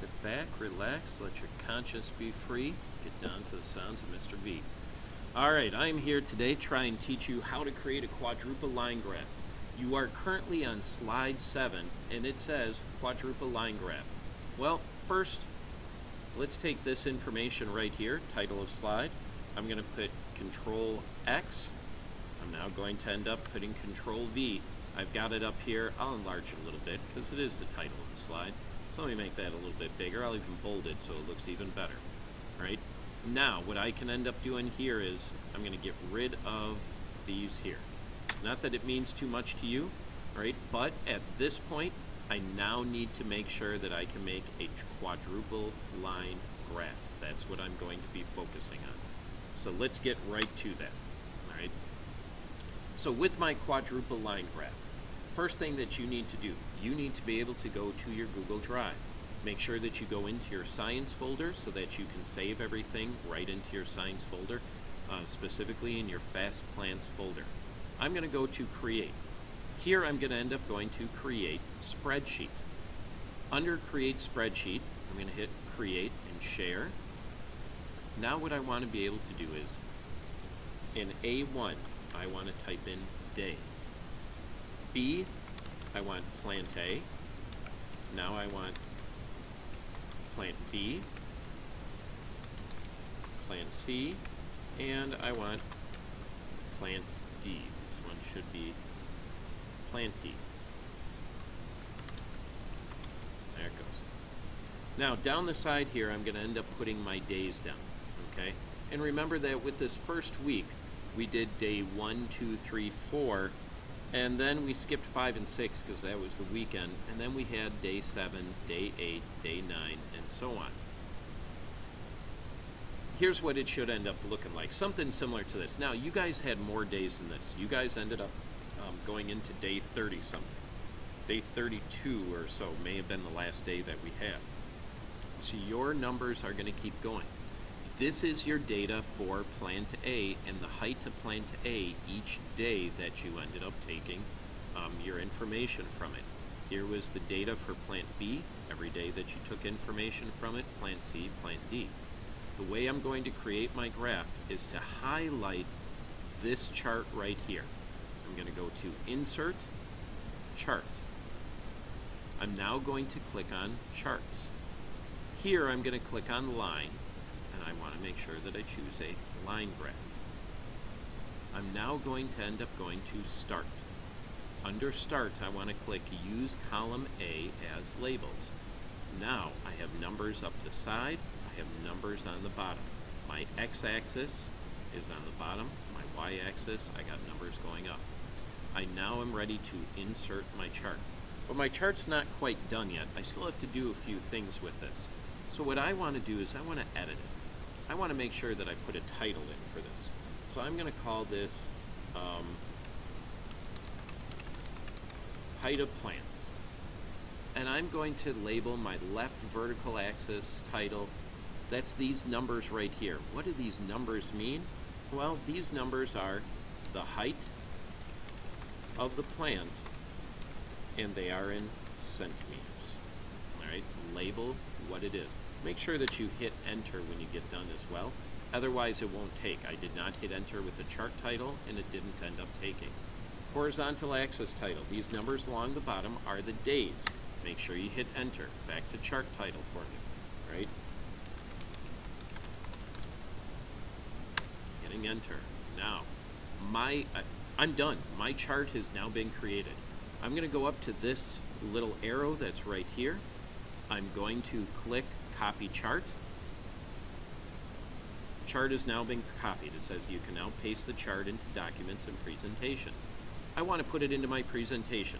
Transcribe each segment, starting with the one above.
Sit back, relax, let your conscience be free. Get down to the sounds of Mr. V. All right, I'm here today to try and teach you how to create a quadruple line graph. You are currently on slide 7 and it says quadruple line graph. Well, first, let's take this information right here, title of slide. I'm going to put control X. I'm now going to end up putting control V. I've got it up here. I'll enlarge it a little bit because it is the title of the slide. So let me make that a little bit bigger. I'll even bold it so it looks even better. Right? Now, what I can end up doing here is I'm going to get rid of these here. Not that it means too much to you, right? But at this point, I now need to make sure that I can make a quadruple line graph. That's what I'm going to be focusing on. So let's get right to that, all right? So with my quadruple line graph, first thing that you need to do, you need to be able to go to your Google Drive. Make sure that you go into your science folder so that you can save everything right into your science folder, uh, specifically in your fast plants folder. I'm going to go to create. Here I'm going to end up going to create spreadsheet. Under create spreadsheet, I'm going to hit create and share. Now what I want to be able to do is in A1, I want to type in day. B, I want plant A. Now I want plant B, plant C, and I want plant D. This one should be plant D. There it goes. Now down the side here I'm going to end up putting my days down. Okay? And remember that with this first week we did day one, two, three, four, and then we skipped five and six because that was the weekend, and then we had day seven, day eight, day nine, and so on. Here's what it should end up looking like. Something similar to this. Now, you guys had more days than this. You guys ended up um, going into day 30 something. Day 32 or so may have been the last day that we had. So your numbers are going to keep going. This is your data for plant A and the height of plant A each day that you ended up taking um, your information from it. Here was the data for plant B, every day that you took information from it, plant C, plant D. The way I'm going to create my graph is to highlight this chart right here. I'm going to go to Insert, Chart. I'm now going to click on Charts. Here I'm going to click on Line I want to make sure that I choose a line graph. I'm now going to end up going to Start. Under Start, I want to click Use Column A as Labels. Now, I have numbers up the side, I have numbers on the bottom. My x-axis is on the bottom, my y-axis, I got numbers going up. I now am ready to insert my chart. But my chart's not quite done yet. I still have to do a few things with this. So what I want to do is I want to edit it. I want to make sure that I put a title in for this. So I'm going to call this um, height of plants. And I'm going to label my left vertical axis title. That's these numbers right here. What do these numbers mean? Well, these numbers are the height of the plant, and they are in centimeters. All right, label what it is. Make sure that you hit enter when you get done as well. Otherwise it won't take. I did not hit enter with the chart title and it didn't end up taking. Horizontal axis title. These numbers along the bottom are the days. Make sure you hit enter. Back to chart title for me. Right? Hitting enter. Now, my uh, I'm done. My chart has now been created. I'm going to go up to this little arrow that's right here. I'm going to click copy chart. Chart has now been copied. It says you can now paste the chart into documents and presentations. I want to put it into my presentation.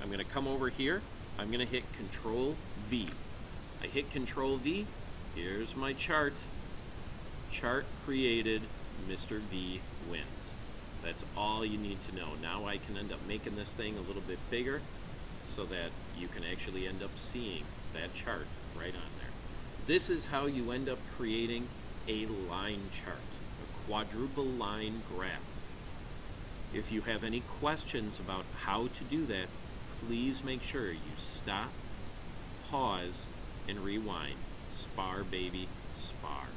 I'm going to come over here. I'm going to hit Control V. I hit Control V. Here's my chart. Chart created. Mr. V wins. That's all you need to know. Now I can end up making this thing a little bit bigger so that you can actually end up seeing that chart right on. This is how you end up creating a line chart, a quadruple line graph. If you have any questions about how to do that, please make sure you stop, pause, and rewind. Spar, baby, spar.